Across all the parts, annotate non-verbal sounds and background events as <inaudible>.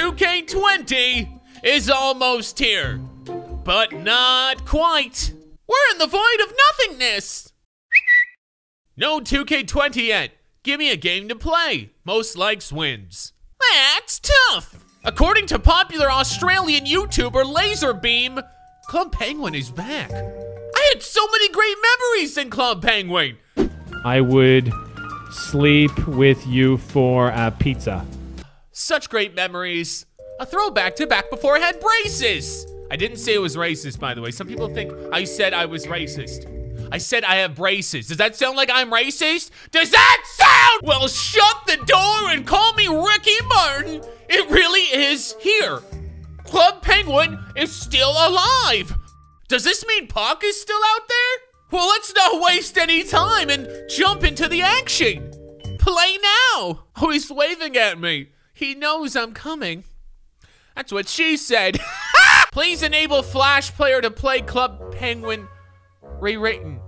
2K20 is almost here, but not quite. We're in the void of nothingness. No 2K20 yet. Give me a game to play. Most likes wins. That's tough. According to popular Australian YouTuber LazarBeam, Club Penguin is back. I had so many great memories in Club Penguin. I would sleep with you for a pizza. Such great memories. A throwback to back before I had braces. I didn't say it was racist, by the way. Some people think I said I was racist. I said I have braces. Does that sound like I'm racist? Does that sound? Well, shut the door and call me Ricky Martin. It really is here. Club Penguin is still alive. Does this mean Puck is still out there? Well, let's not waste any time and jump into the action. Play now. Oh, he's waving at me. He knows I'm coming. That's what she said. <laughs> Please enable Flash Player to play Club Penguin rewritten.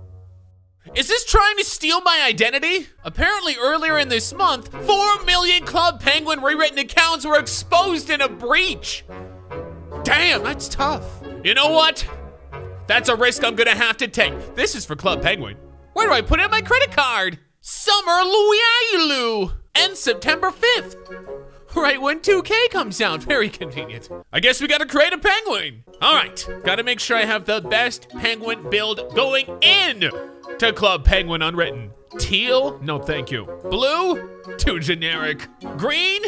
Is this trying to steal my identity? Apparently earlier in this month, 4 million Club Penguin rewritten accounts were exposed in a breach. Damn, that's tough. You know what? That's a risk I'm gonna have to take. This is for Club Penguin. Where do I put in my credit card? Summer Luau! Ends September 5th. Right when 2K comes out. Very convenient. I guess we gotta create a penguin. All right, gotta make sure I have the best penguin build going in to Club Penguin Unwritten. Teal? No, thank you. Blue? Too generic. Green?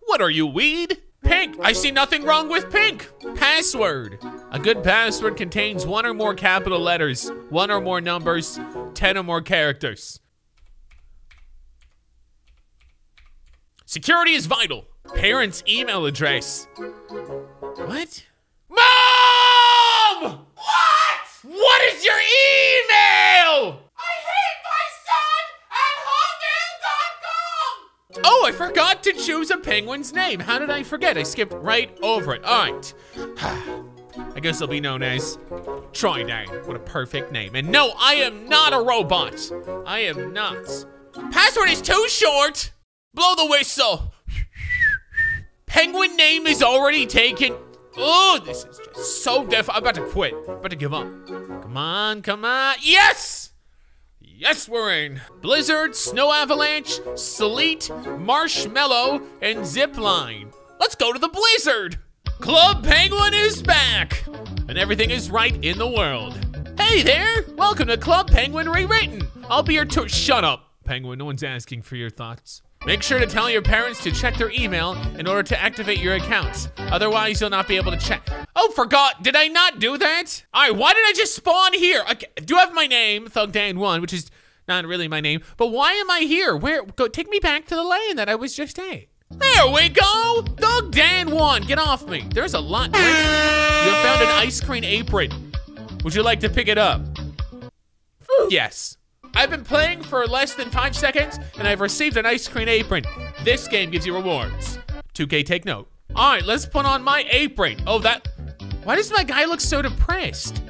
What are you, weed? Pink? I see nothing wrong with pink. Password. A good password contains one or more capital letters, one or more numbers, 10 or more characters. Security is vital. Parents' email address. What? Mom! What? What is your email? I hate my son at hotmail.com! Oh, I forgot to choose a penguin's name. How did I forget? I skipped right over it. All right. <sighs> I guess I'll be known as Troy What a perfect name. And no, I am not a robot. I am not. Password is too short. Blow the whistle. Penguin name is already taken. Oh, this is just so diff. I'm about to quit. I'm about to give up. Come on, come on. Yes! Yes, we're in. Blizzard, snow avalanche, sleet, marshmallow, and zipline. Let's go to the blizzard. Club Penguin is back. And everything is right in the world. Hey there! Welcome to Club Penguin Rewritten. I'll be your tour. Shut up, Penguin. No one's asking for your thoughts. Make sure to tell your parents to check their email in order to activate your accounts. Otherwise, you'll not be able to check. Oh, forgot. Did I not do that? All right, why did I just spawn here? I do have my name, ThugDan1, which is not really my name. But why am I here? Where? Go take me back to the lane that I was just at. There we go! ThugDan1, get off me. There's a lot. You found an ice cream apron. Would you like to pick it up? yes. I've been playing for less than five seconds, and I've received an ice cream apron. This game gives you rewards. 2K, take note. All right, let's put on my apron. Oh, that, why does my guy look so depressed?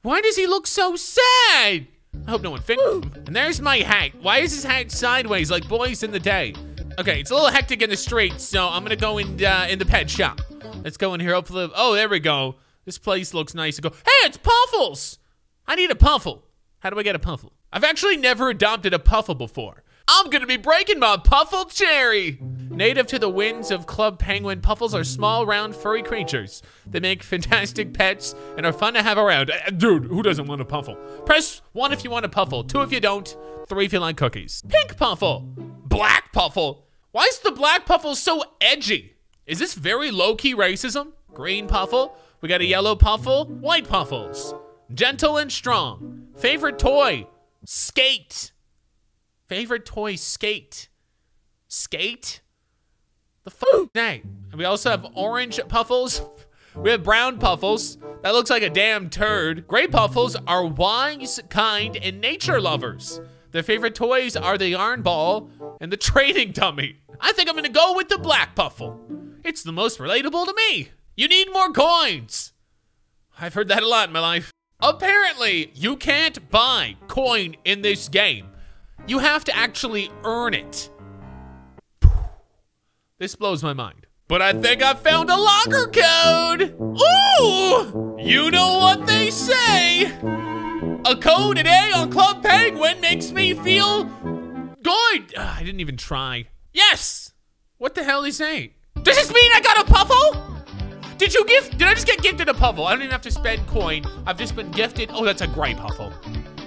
Why does he look so sad? I hope no one fingered him. And there's my hat. Why is his hat sideways like boys in the day? Okay, it's a little hectic in the streets, so I'm gonna go in uh, in the pet shop. Let's go in here. Hopefully, oh, there we go. This place looks nice to go. Hey, it's Puffles. I need a Puffle. How do I get a Puffle? I've actually never adopted a Puffle before. I'm gonna be breaking my Puffle cherry! Native to the winds of Club Penguin, Puffles are small, round, furry creatures. They make fantastic pets and are fun to have around. Uh, dude, who doesn't want a Puffle? Press one if you want a Puffle, two if you don't, three if you like cookies. Pink Puffle! Black Puffle! Why is the black Puffle so edgy? Is this very low-key racism? Green Puffle, we got a yellow Puffle, white Puffles. Gentle and strong. Favorite toy, Skate. Favorite toy, skate. Skate? The fuck that? <gasps> We also have orange puffles. We have brown puffles. That looks like a damn turd. Gray puffles are wise, kind, and nature lovers. Their favorite toys are the yarn ball and the trading dummy. I think I'm gonna go with the black puffle. It's the most relatable to me. You need more coins. I've heard that a lot in my life. Apparently, you can't buy coin in this game. You have to actually earn it. This blows my mind. But I think I found a locker code. Ooh! You know what they say. A code today on Club Penguin makes me feel good. Ugh, I didn't even try. Yes! What the hell is he saying? Does this mean I got a puffle? Did you gift? Did I just get gifted a puffle? I don't even have to spend coin. I've just been gifted. Oh, that's a gray puffle.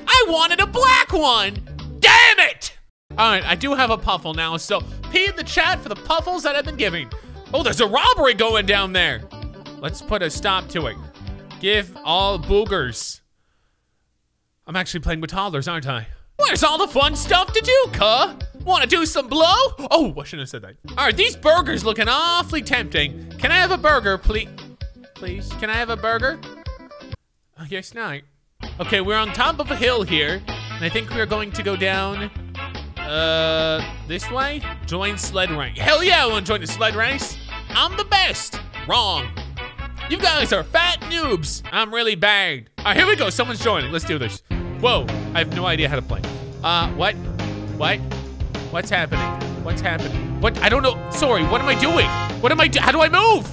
I wanted a black one. Damn it! All right, I do have a puffle now, so P in the chat for the puffles that I've been giving. Oh, there's a robbery going down there. Let's put a stop to it. Give all boogers. I'm actually playing with toddlers, aren't I? Where's all the fun stuff to do, cuh? Want to do some blow? Oh, I shouldn't have said that. All right, these burgers looking awfully tempting. Can I have a burger, please? Please, can I have a burger? I guess not. Okay, we're on top of a hill here, and I think we're going to go down, uh, this way? Join sled race. Hell yeah, I want to join the sled race. I'm the best. Wrong. You guys are fat noobs. I'm really bad. All right, here we go. Someone's joining. Let's do this. Whoa, I have no idea how to play. Uh, what? What? What's happening? What's happening? What? I don't know. Sorry, what am I doing? What am I do? How do I move?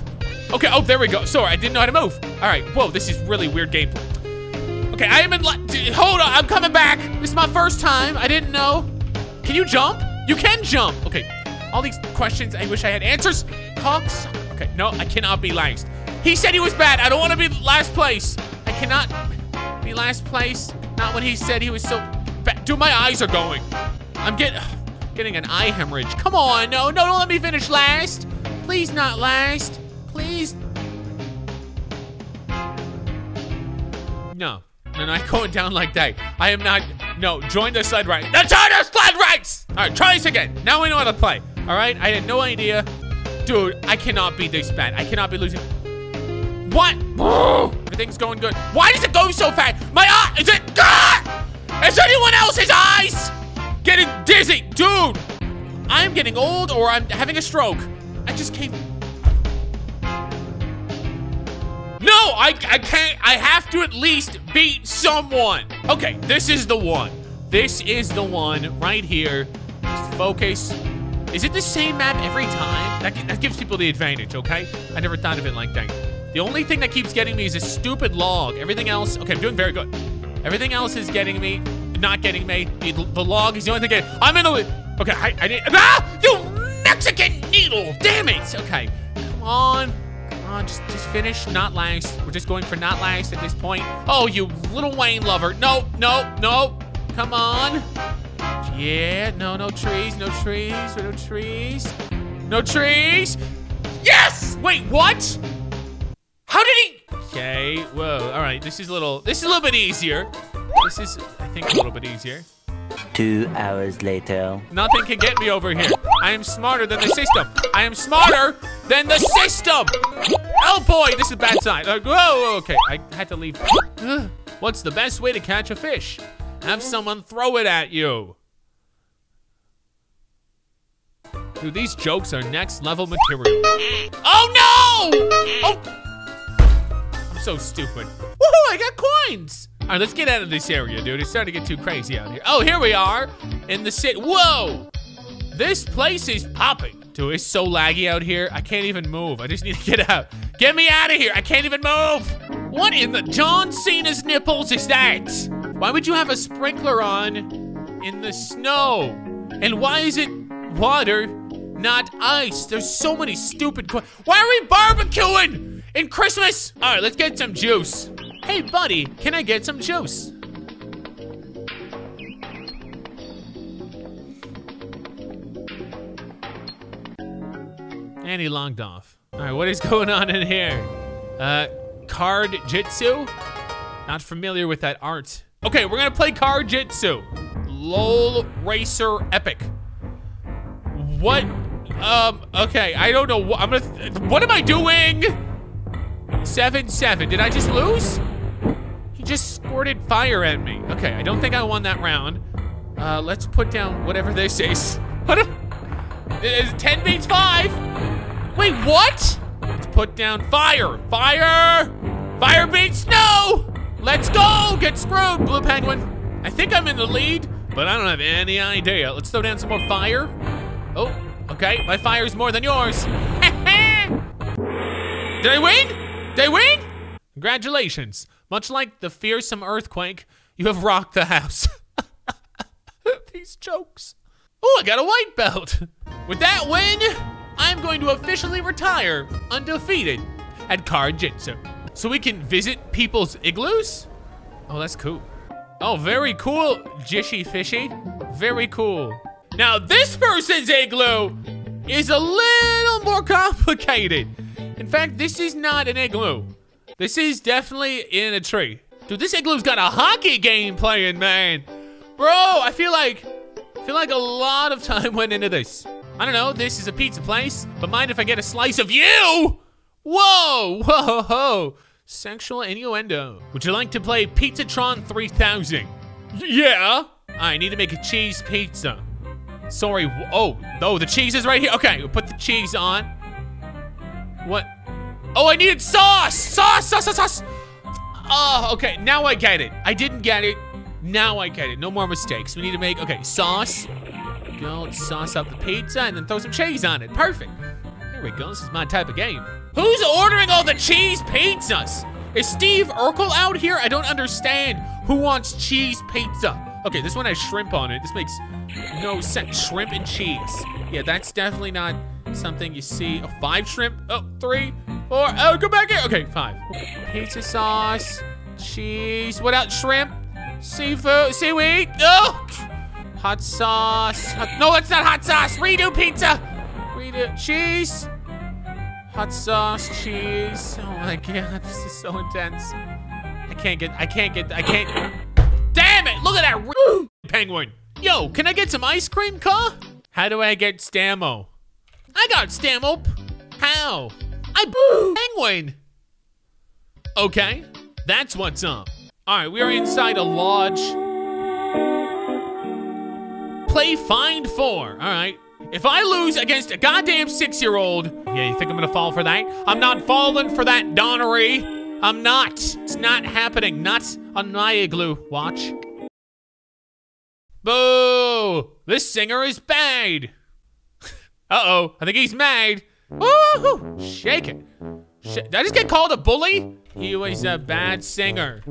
Okay, oh, there we go. Sorry, I didn't know how to move. All right, whoa, this is really weird gameplay. Okay, I am in, hold on, I'm coming back. This is my first time. I didn't know. Can you jump? You can jump. Okay, all these questions, I wish I had answers. Cox. Okay, no, I cannot be last. He said he was bad. I don't want to be last place. I cannot be last place. Not when he said he was so bad. Dude, my eyes are going. I'm getting getting an eye hemorrhage. Come on, no, no, don't let me finish last. Please not last. Please. No. No, not <laughs> going down like that. I am not. No, join the sled race. The join the sled race! All right, try this again. Now we know how to play. All right, I had no idea. Dude, I cannot be this bad. I cannot be losing. What? <gasps> Everything's going good. Why does it go so fast? My eye, is it? Ah! Is anyone else's eyes getting dizzy? Dude, I'm getting old or I'm having a stroke. I just can't. No, I, I can't. I have to at least beat someone. Okay, this is the one. This is the one right here. Just focus. Is it the same map every time? That, that gives people the advantage, okay? I never thought of it like that. The only thing that keeps getting me is a stupid log. Everything else, okay, I'm doing very good. Everything else is getting me, not getting me. The, the log is the only thing getting, I'm in the. Okay, I, I need, ah, you Mexican needle, damn it. Okay, come on, come on, just, just finish, not last. We're just going for not last at this point. Oh, you little Wayne lover. No, no, no, come on. Yeah, no, no trees, no trees, no trees, no trees. Yes! Wait, what? How did he? Okay, whoa, all right, this is a little, this is a little bit easier. This is, I think, a little bit easier. Two hours later. Nothing can get me over here. I am smarter than the system. I am smarter than the system. Oh boy, this is a bad sign. Uh, whoa, okay, I had to leave. Ugh. What's the best way to catch a fish? Have someone throw it at you. Dude, these jokes are next level material. Oh no! Oh! I'm so stupid. Woohoo, I got coins! All right, let's get out of this area, dude. It's starting to get too crazy out here. Oh, here we are in the city. Whoa! This place is popping. Dude, it's so laggy out here. I can't even move. I just need to get out. Get me out of here. I can't even move. What in the John Cena's nipples is that? Why would you have a sprinkler on in the snow? And why is it water, not ice? There's so many stupid Why are we barbecuing in Christmas? All right, let's get some juice. Hey, buddy, can I get some juice? And he logged off. All right, what is <laughs> going on in here? Uh, card jitsu? Not familiar with that art. Okay, we're gonna play card jitsu. LOL Racer Epic. What? Um, okay, I don't know. what I'm gonna, what am I doing? Seven, seven, did I just lose? Just squirted fire at me. Okay, I don't think I won that round. Uh, let's put down whatever this <laughs> is. What a, 10 beats five. Wait, what? Let's put down fire. Fire! Fire beats snow! Let's go! Get screwed, Blue Penguin. I think I'm in the lead, but I don't have any idea. Let's throw down some more fire. Oh, okay. My fire's more than yours. <laughs> Did I win? Did I win? Congratulations. Much like the fearsome earthquake, you have rocked the house. <laughs> These jokes. Oh, I got a white belt. With that win, I'm going to officially retire undefeated at Card Jitsu. So we can visit people's igloos? Oh, that's cool. Oh, very cool, Jishy Fishy. Very cool. Now, this person's igloo is a little more complicated. In fact, this is not an igloo. This is definitely in a tree. Dude, this igloo's got a hockey game playing, man. Bro, I feel like, I feel like a lot of time went into this. I don't know, this is a pizza place, but mind if I get a slice of you? Whoa, whoa, whoa. Sexual innuendo. Would you like to play Pizzatron 3000? Yeah. I need to make a cheese pizza. Sorry, oh, oh, the cheese is right here. Okay, we'll put the cheese on. What? Oh, I needed sauce! Sauce, sauce, sauce, sauce! Oh, okay, now I get it. I didn't get it. Now I get it. No more mistakes. We need to make, okay, sauce. Go, sauce up the pizza and then throw some cheese on it. Perfect. Here we go. This is my type of game. Who's ordering all the cheese pizzas? Is Steve Urkel out here? I don't understand. Who wants cheese pizza? Okay, this one has shrimp on it. This makes no sense. Shrimp and cheese. Yeah, that's definitely not something you see. Oh, five shrimp. Oh, three, four. Oh, go back here. Okay, five. Pizza sauce, cheese. What else? Shrimp, seafood, seaweed. Oh, hot sauce. Hot- no, it's not hot sauce. Redo pizza. Redo cheese. Hot sauce, cheese. Oh my god, <laughs> this is so intense. I can't get, I can't get, I can't. Damn it! Look at that <gasps> penguin. Yo, can I get some ice cream, car? How do I get Stamo? I got Stamo. How? I penguin. Okay, that's what's up. All right, we are inside a lodge. Play Find Four. All right. If I lose against a goddamn six-year-old, yeah, you think I'm gonna fall for that? I'm not falling for that Donnery. I'm not. It's not happening. Not on my igloo. Watch. Boo! This singer is bad. <laughs> Uh-oh, I think he's mad. Woohoo! Shake it. Sh Did I just get called a bully? He was a bad singer.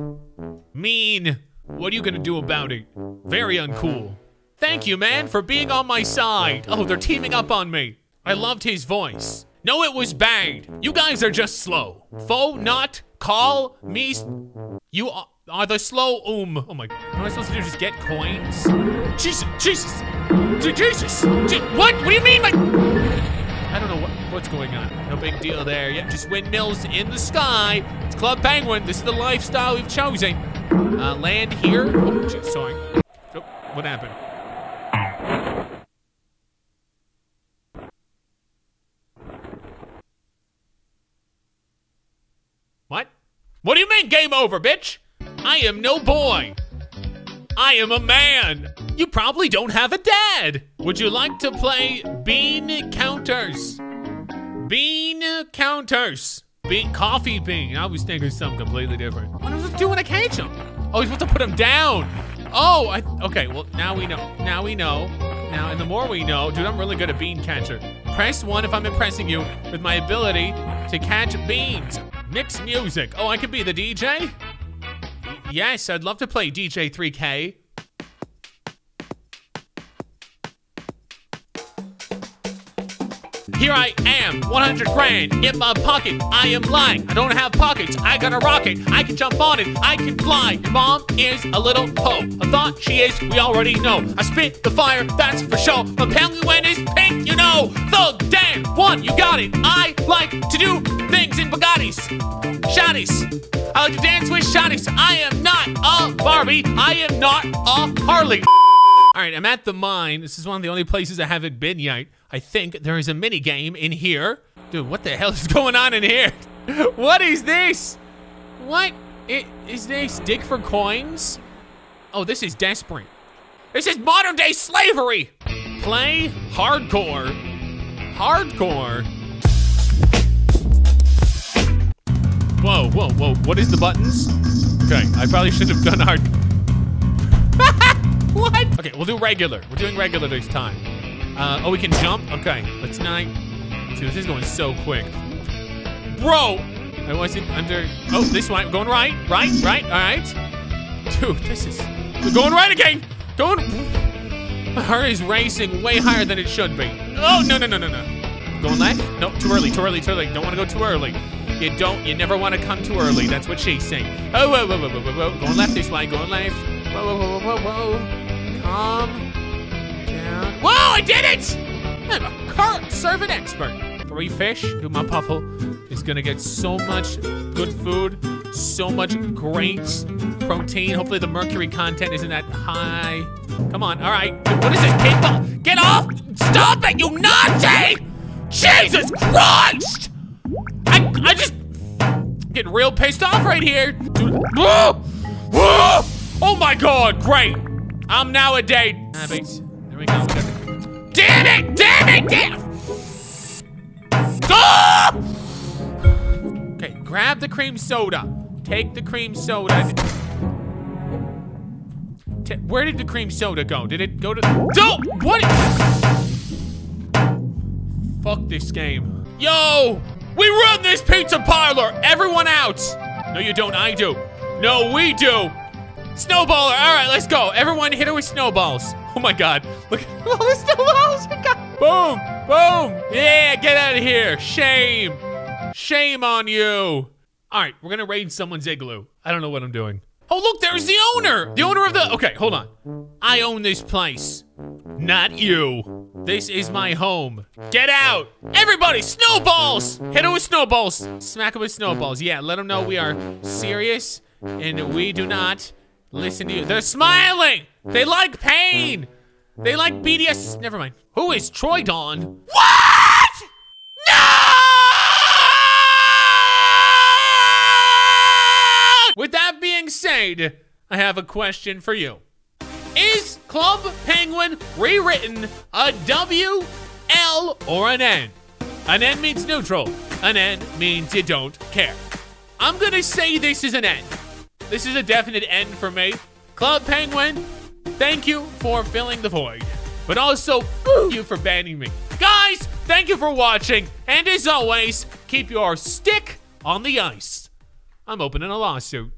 Mean. What are you gonna do about it? Very uncool. Thank you, man, for being on my side. Oh, they're teaming up on me. I loved his voice. No, it was bad. You guys are just slow. Faux not call me. You are, are the slow um. Oh my. What am I supposed to do? Just get coins? Jesus, Jesus, Je- Jesus. Je- what? What do you mean, like? I don't know what, what's going on. No big deal there. Yep, just windmills in the sky. It's Club Penguin. This is the lifestyle we've chosen. Uh, land here. Oh, geez, sorry. Oh, what happened? What? What do you mean game over, bitch? I am no boy. I am a man. You probably don't have a dad. Would you like to play bean counters? Bean counters. Bean coffee bean. I was thinking something completely different. What am I supposed to do when I catch him? Oh, he's supposed to put him down. Oh, I, okay. Well, now we know. Now we know. Now, and the more we know, dude, I'm really good at bean catcher. Press one if I'm impressing you with my ability to catch beans. Mix music. Oh, I could be the DJ? Yes, I'd love to play DJ 3K. Here I am, 100 grand in my pocket. I am lying. I don't have pockets. I got a rocket. I can jump on it. I can fly. Your mom is a little hoe. I thought she is. We already know. I spit the fire. That's for sure. My penguin is pink. You know. Thug damn, one. You got it. I like to do things in Bugattis. Shotties. I like to dance with shotties. I am not a Barbie. I am not a Harley. All right, I'm at the mine. This is one of the only places I haven't been yet. I think there is a mini game in here. Dude, what the hell is <laughs> going on in here? <laughs> what is this? What i- is this? Dig for coins? Oh, this is desperate. This is modern day slavery. Play hardcore. Hardcore. Whoa, whoa, whoa. What is the buttons? Okay, I probably should have done hard. <laughs> <laughs> what? Okay, we'll do regular. We're doing regular this time. Uh, oh, we can jump? Okay, let's not. See, this is going so quick. bro. I wasn't under. Oh, this one. Going right, right, right. All right. Dude, this is. We're going right again. Going. My heart is racing way higher than it should be. Oh no no no no no. Going left? No, too early, too early, too early. Don't want to go too early. You don't. You never want to come too early. That's what she's saying. Oh whoa whoa whoa whoa whoa. whoa. Going left this way. Going left. Whoa whoa whoa whoa whoa. Calm down. Whoa! I did it! I'm a cart serving expert. Three fish. My puffle is gonna get so much good food, so much great protein. Hopefully the mercury content isn't that high. Come on, all right. What is this paintball? Get off! Stop it, you Nazi! Jesus Christ! I, I just getting real pissed off right here. Oh my God! Great. I'm now a date. There we go. We got the- Damn it! Damn it! Damn! Ah! Okay, grab the cream soda. Take the cream soda. Ta- Where did the cream soda go? Did it go to? Don't. What? Fuck this game. Yo, we run this pizza parlor. Everyone out. No, you don't. I do. No, we do. Snowballer. All right, let's go. Everyone hit her with snowballs. Oh my God. Look at <laughs> all the snowballs we got. Boom. Boom. Yeah, get out of here. Shame. Shame on you. All right, we're gonna raid someone's igloo. I don't know what I'm doing. Oh, look, there's the owner. The owner of the. Okay, hold on. I own this place. Not you. This is my home. Get out. Everybody, snowballs. Hit her with snowballs. Smack her with snowballs. Yeah, let them know we are serious and we do not listen to you. Mm-hmm. They're smiling. They like pain. They like BDS. Never mind. Who is Troydan? What? No! With that being said, I have a question for you. Is Club Penguin rewritten a W, L, or an N? An N means neutral. An N means you don't care. I'm gonna say this is an N. This is a definite end for me. Club Penguin, thank you for filling the void. But also, f- you for banning me. Guys, thank you for watching. And as always, keep your stick on the ice. I'm opening a lawsuit.